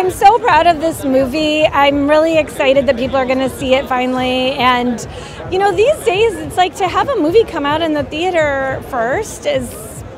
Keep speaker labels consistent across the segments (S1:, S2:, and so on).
S1: I'm so proud of this movie. I'm really excited that people are going to see it finally. And, you know, these days it's like to have a movie come out in the theater first is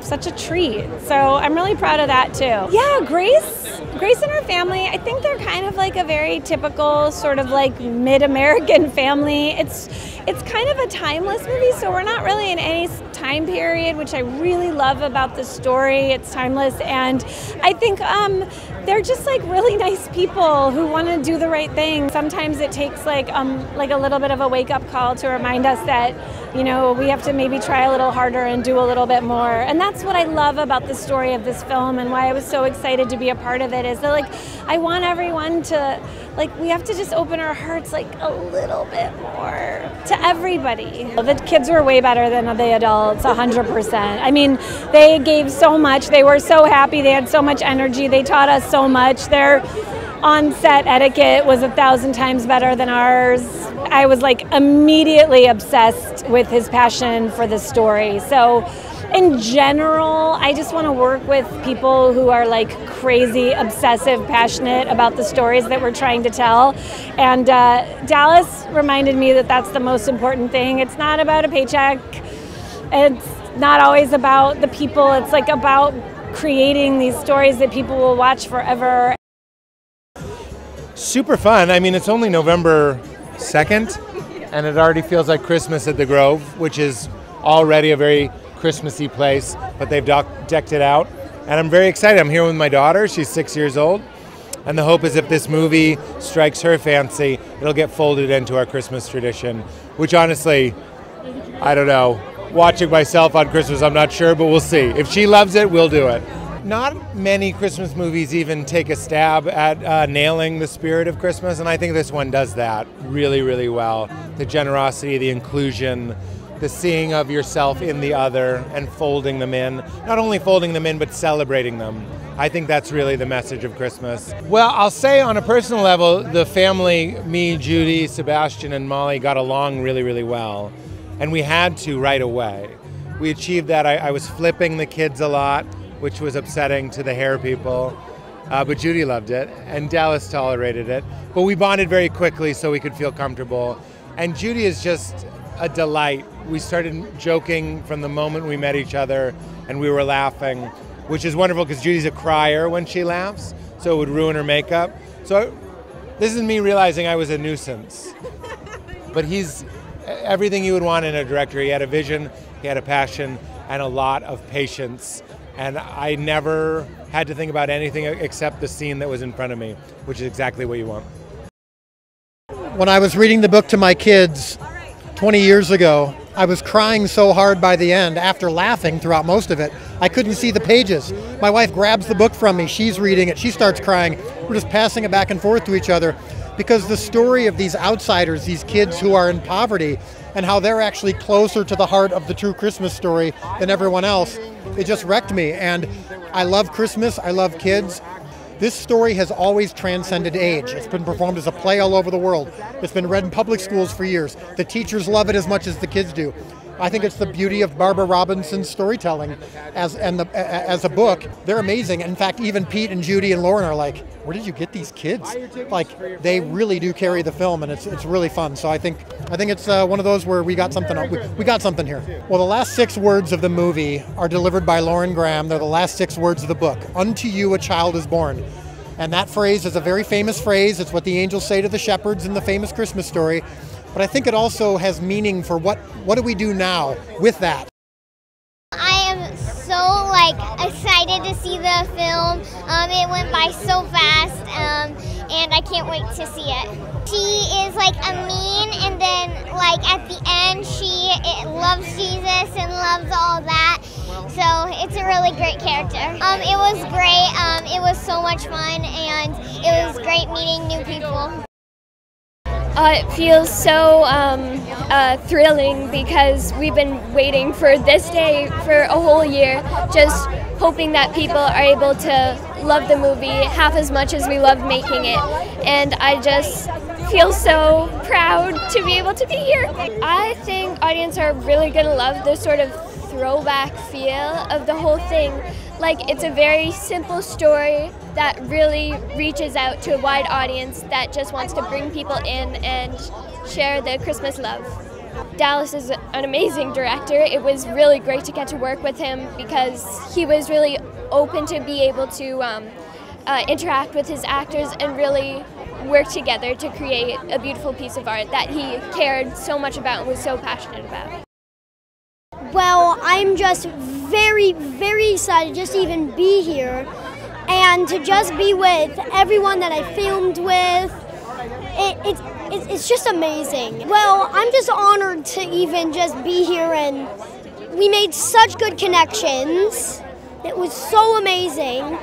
S1: such a treat. So I'm really proud of that too. Yeah, Grace, Grace and her family, I think they're kind of like a very typical sort of like mid-American family. It's it's kind of a timeless movie, so we're not really in any time period, which I really love about the story. It's timeless, and I think um, they're just like really nice people who want to do the right thing. Sometimes it takes like um, like a little bit of a wake-up call to remind us that you know we have to maybe try a little harder and do a little bit more, and that's what I love about the story of this film and why I was so excited to be a part of it. Is that like I want everyone to like we have to just open our hearts like a little bit more to everybody. The kids were way better than the adults, 100%. I mean, they gave so much. They were so happy. They had so much energy. They taught us so much. Their on set etiquette was a thousand times better than ours. I was like immediately obsessed with his passion for the story. So in general, I just want to work with people who are like crazy, obsessive, passionate about the stories that we're trying to tell. And uh, Dallas reminded me that that's the most important thing. It's not about a paycheck, it's not always about the people, it's like about creating these stories that people will watch forever.
S2: Super fun. I mean, it's only November 2nd, and it already feels like Christmas at the Grove, which is already a very Christmassy place, but they've decked it out. And I'm very excited. I'm here with my daughter. She's six years old. And the hope is if this movie strikes her fancy, it'll get folded into our Christmas tradition, which honestly, I don't know. Watching myself on Christmas, I'm not sure, but we'll see. If she loves it, we'll do it. Not many Christmas movies even take a stab at uh, nailing the spirit of Christmas, and I think this one does that really, really well. The generosity, the inclusion, the seeing of yourself in the other and folding them in. Not only folding them in, but celebrating them. I think that's really the message of Christmas. Well, I'll say on a personal level, the family, me, Judy, Sebastian, and Molly, got along really, really well. And we had to right away. We achieved that. I, I was flipping the kids a lot, which was upsetting to the hair people. Uh, but Judy loved it, and Dallas tolerated it. But we bonded very quickly so we could feel comfortable. And Judy is just a delight. We started joking from the moment we met each other, and we were laughing, which is wonderful because Judy's a crier when she laughs, so it would ruin her makeup. So this is me realizing I was a nuisance. But he's everything you would want in a director. He had a vision, he had a passion, and a lot of patience. And I never had to think about anything except the scene that was in front of me, which is exactly what you want.
S3: When I was reading the book to my kids, 20 years ago, I was crying so hard by the end after laughing throughout most of it. I couldn't see the pages. My wife grabs the book from me, she's reading it, she starts crying. We're just passing it back and forth to each other because the story of these outsiders, these kids who are in poverty, and how they're actually closer to the heart of the true Christmas story than everyone else, it just wrecked me. And I love Christmas, I love kids, this story has always transcended age. It's been performed as a play all over the world. It's been read in public schools for years. The teachers love it as much as the kids do. I think it's the beauty of Barbara Robinson's storytelling as and the as a book. They're amazing. In fact, even Pete and Judy and Lauren are like, "Where did you get these kids?" Like they really do carry the film, and it's it's really fun. So I think I think it's uh, one of those where we got something we, we got something here. Well, the last six words of the movie are delivered by Lauren Graham. They're the last six words of the book. Unto you a child is born. And that phrase is a very famous phrase. It's what the angels say to the shepherds in the famous Christmas story but I think it also has meaning for what what do we do now with that.
S4: I am so like excited to see the film. Um, it went by so fast, um, and I can't wait to see it. She is like a mean, and then like at the end, she loves Jesus and loves all that. So it's a really great character. Um, it was great. Um, it was so much fun, and it was great meeting new people.
S5: Uh, it feels so um, uh, thrilling because we've been waiting for this day for a whole year, just hoping that people are able to love the movie half as much as we love making it. And I just feel so proud to be able to be here. I think audience are really going to love the sort of throwback feel of the whole thing. Like, it's a very simple story that really reaches out to a wide audience that just wants to bring people in and share the Christmas love. Dallas is an amazing director. It was really great to get to work with him because he was really open to be able to um, uh, interact with his actors and really work together to create a beautiful piece of art that he cared so much about and was so passionate about.
S6: Well, I'm just very, very excited just to even be here and to just be with everyone that I filmed with. It, it, it, it's just amazing. Well, I'm just honored to even just be here and we made such good connections. It was so amazing.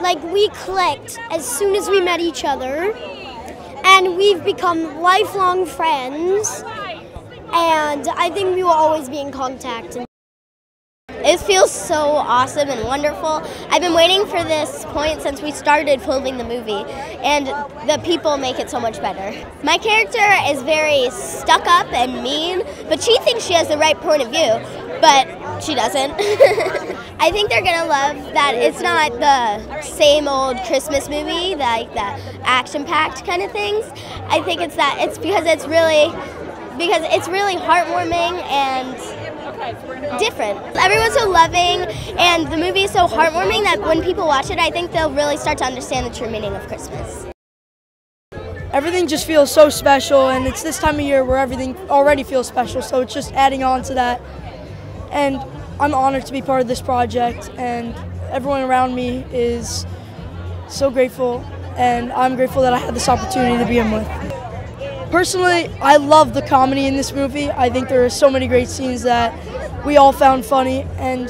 S6: Like we clicked as soon as we met each other and we've become lifelong friends and I think we will always be in contact.
S7: It feels so awesome and wonderful. I've been waiting for this point since we started filming the movie, and the people make it so much better. My character is very stuck up and mean, but she thinks she has the right point of view, but she doesn't. I think they're gonna love that it's not the same old Christmas movie, like the action-packed kind of things. I think it's that it's because it's really because it's really heartwarming and different. Everyone's so loving, and the movie is so heartwarming that when people watch it, I think they'll really start to understand the true meaning of Christmas.
S8: Everything just feels so special, and it's this time of year where everything already feels special, so it's just adding on to that. And I'm honored to be part of this project, and everyone around me is so grateful, and I'm grateful that I had this opportunity to be in with. Personally, I love the comedy in this movie. I think there are so many great scenes that we all found funny, and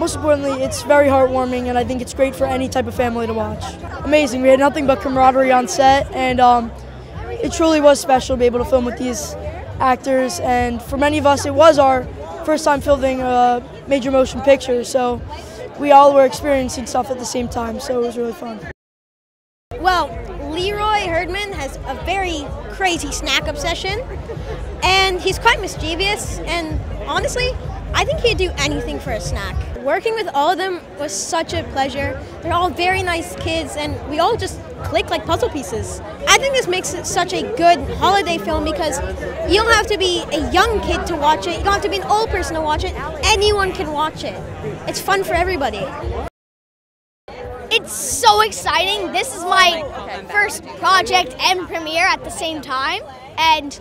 S8: most importantly, it's very heartwarming, and I think it's great for any type of family to watch. Amazing. We had nothing but camaraderie on set, and um, it truly was special to be able to film with these actors. And for many of us, it was our first time filming a major motion picture, so we all were experiencing stuff at the same time, so it was really fun.
S9: Well, Leroy Herdman has a very crazy snack obsession, and he's quite mischievous, and honestly, I think he'd do anything for a snack. Working with all of them was such a pleasure. They're all very nice kids, and we all just click like puzzle pieces. I think this makes it such a good holiday film because you don't have to be a young kid to watch it, you don't have to be an old person to watch it. Anyone can watch it. It's fun for everybody.
S6: It's so exciting. This is my first project and premiere at the same time, and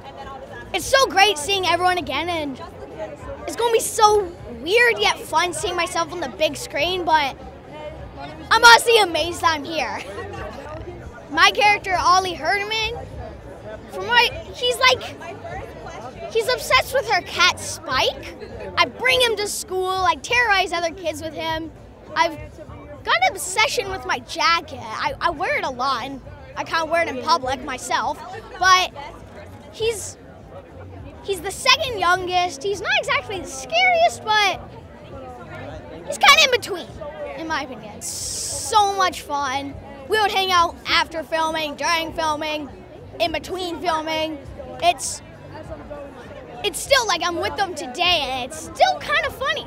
S6: it's so great seeing everyone again. And it's going to be so weird yet fun seeing myself on the big screen. But I'm honestly amazed I'm here. My character Ollie Herdman, from my he's like he's obsessed with her cat Spike. I bring him to school. I terrorize other kids with him. I've got an obsession with my jacket. I, I wear it a lot, and I can't wear it in public myself. But he's he's the second youngest. He's not exactly the scariest, but he's kind of in between, in my opinion. So much fun. We would hang out after filming, during filming, in between filming. It's it's still like I'm with them today, and it's still kind of funny.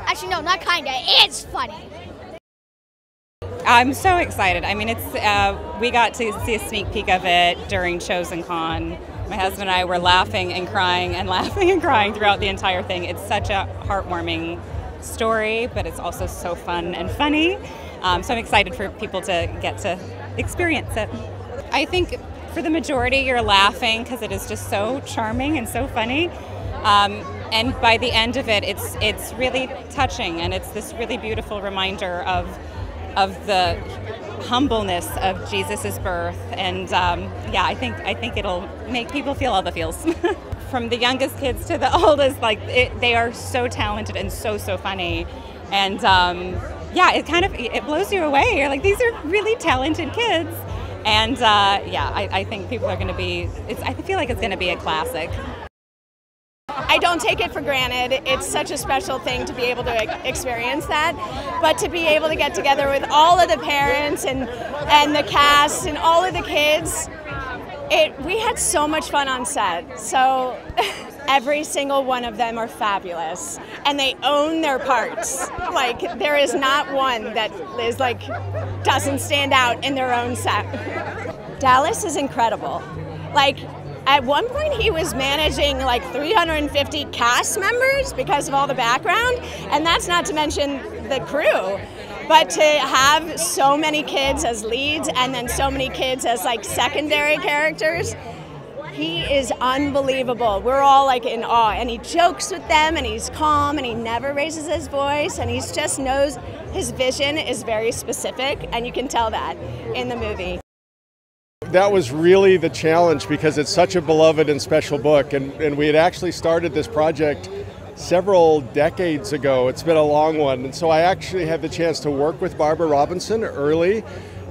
S6: Actually, no, not kinda. It's funny.
S10: I'm so excited. I mean, it's uh, we got to see a sneak peek of it during Chosen Con. My husband and I were laughing and crying and laughing and crying throughout the entire thing. It's such a heartwarming story, but it's also so fun and funny. Um, so I'm excited for people to get to experience it. I think for the majority, you're laughing because it is just so charming and so funny. Um, and by the end of it, it's it's really touching, and it's this really beautiful reminder of of the humbleness of Jesus' birth. And um, yeah, I think I think it'll make people feel all the feels. From the youngest kids to the oldest, like it, they are so talented and so so funny, and um, yeah, it kind of it blows you away. You're like, these are really talented kids, and uh, yeah, I, I think people are going to be. It's, I feel like it's going to be a classic.
S11: I don't take it for granted. It's such a special thing to be able to experience that. But to be able to get together with all of the parents and and the cast and all of the kids, it we had so much fun on set. So every single one of them are fabulous and they own their parts. Like there is not one that is like doesn't stand out in their own set. Dallas is incredible. Like, at one point, he was managing like 350 cast members because of all the background, and that's not to mention the crew. But to have so many kids as leads and then so many kids as like secondary characters, he is unbelievable. We're all like in awe, and he jokes with them, and he's calm, and he never raises his voice, and he just knows his vision is very specific, and you can tell that in the movie.
S12: That was really the challenge because it's such a beloved and special book, and, and we had actually started this project several decades ago. It's been a long one, and so I actually had the chance to work with Barbara Robinson early,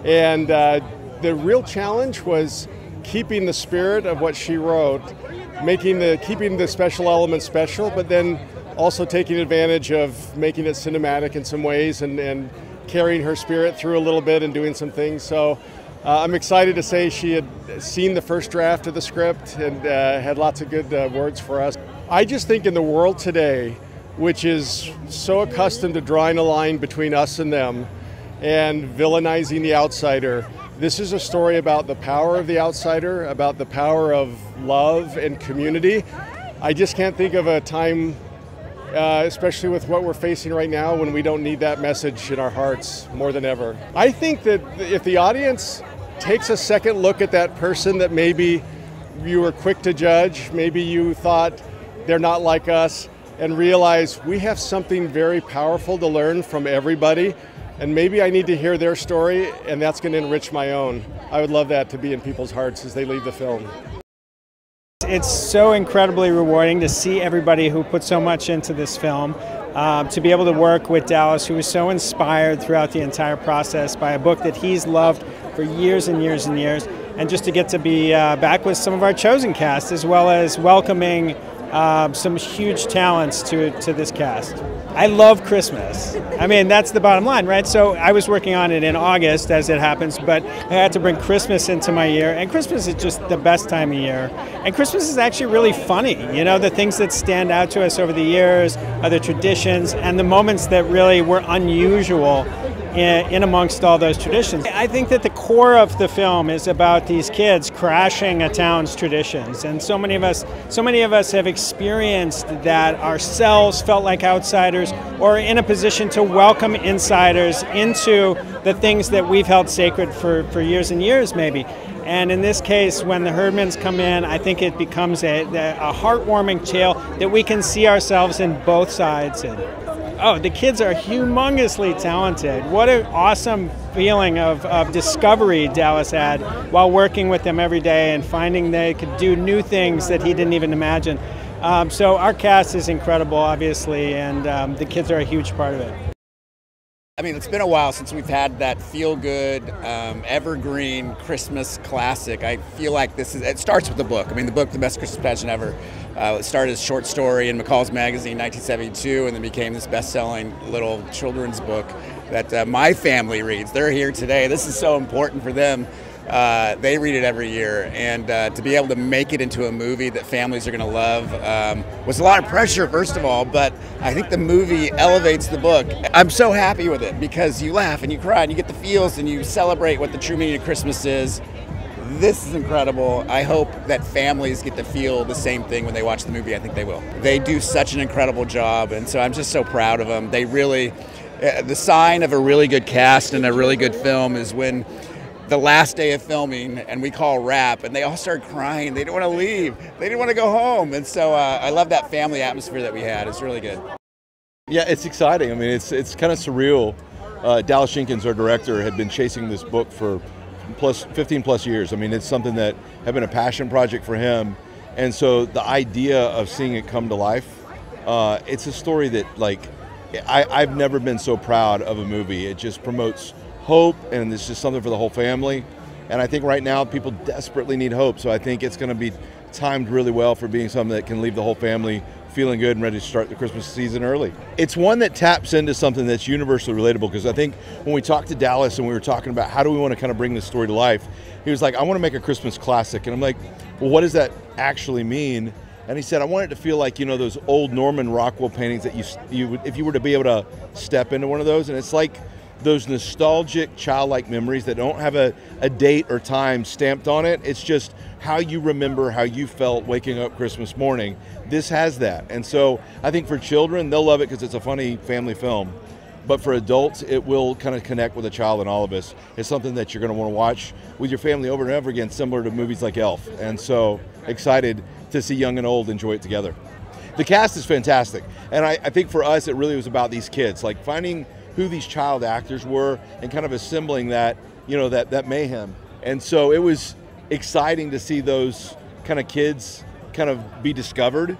S12: and uh, the real challenge was keeping the spirit of what she wrote, making the keeping the special elements special, but then also taking advantage of making it cinematic in some ways and, and carrying her spirit through a little bit and doing some things. So. Uh, I'm excited to say she had seen the first draft of the script and uh, had lots of good uh, words for us. I just think in the world today, which is so accustomed to drawing a line between us and them and villainizing the outsider, this is a story about the power of the outsider, about the power of love and community. I just can't think of a time, uh, especially with what we're facing right now, when we don't need that message in our hearts more than ever. I think that if the audience takes a second look at that person that maybe you were quick to judge, maybe you thought they're not like us, and realize we have something very powerful to learn from everybody. And maybe I need to hear their story, and that's going to enrich my own. I would love that to be in people's hearts as they leave the film.
S13: It's so incredibly rewarding to see everybody who put so much into this film. Um, to be able to work with Dallas, who was so inspired throughout the entire process by a book that he's loved for years and years and years, and just to get to be uh, back with some of our chosen cast, as well as welcoming uh, some huge talents to, to this cast. I love Christmas. I mean, that's the bottom line, right? So I was working on it in August, as it happens, but I had to bring Christmas into my year, and Christmas is just the best time of year. And Christmas is actually really funny. You know, the things that stand out to us over the years are the traditions and the moments that really were unusual in, in, amongst all those traditions. I think that the core of the film is about these kids crashing a town's traditions, and so many of us, so many of us have experienced that ourselves, felt like outsiders, or in a position to welcome insiders into the things that we've held sacred for, for years and years, maybe. And in this case, when the Herdmans come in, I think it becomes a, a heartwarming tale that we can see ourselves in both sides in oh, the kids are humongously talented. What an awesome feeling of, of discovery Dallas had while working with them every day and finding they could do new things that he didn't even imagine. Um, so our cast is incredible, obviously, and um, the kids are a huge part of it.
S14: I mean, it's been a while since we've had that feel good, um, evergreen Christmas classic. I feel like this is, it starts with the book. I mean, the book, The Best Christmas Pageant Ever, uh, started as a short story in McCall's Magazine in 1972 and then became this best selling little children's book that uh, my family reads. They're here today. This is so important for them. Uh, they read it every year, and uh, to be able to make it into a movie that families are going to love um, was a lot of pressure, first of all. But I think the movie elevates the book. I'm so happy with it because you laugh and you cry and you get the feels and you celebrate what the true meaning of Christmas is. This is incredible. I hope that families get to feel the same thing when they watch the movie. I think they will. They do such an incredible job, and so I'm just so proud of them. They really, uh, the sign of a really good cast and a really good film is when the last day of filming and we call wrap and they all start crying. They didn't want to leave. They didn't want to go home. And so uh, i love that family atmosphere that we had. It's really good.
S15: Yeah it's exciting. I mean it's it's kind of surreal uh, dallas jenkins our director had been chasing this book for plus 15 plus years. I mean it's something that had been a passion project for him. And so the idea of seeing it come to life uh, it's a story that like I, i've never been so proud of a movie. It just promotes hope, and it's just something for the whole family. And I think right now people desperately need hope. So I think it's going to be timed really well for being something that can leave the whole family feeling good and ready to start the Christmas season early. It's one that taps into something that's universally relatable because I think when we talked to Dallas and we were talking about how do we want to kind of bring this story to life, he was like, I want to make a Christmas classic. And I'm like, well, what does that actually mean? And he said, I want it to feel like, you know, those old Norman Rockwell paintings that you, you would, if you were to be able to step into one of those. And it's like, those nostalgic childlike memories that don't have a, a date or time stamped on it. It's just how you remember how you felt waking up Christmas morning. This has that. And so I think for children, they'll love it because it's a funny family film. But for adults, it will kind of connect with a child and all of us. It's something that you're going to want to watch with your family over and over again, similar to movies like Elf. And so excited to see young and old enjoy it together. The cast is fantastic. And I, I think for us, it really was about these kids, like finding who these child actors were and kind of assembling that, you know, that, that mayhem. And so it was exciting to see those kind of kids kind of be discovered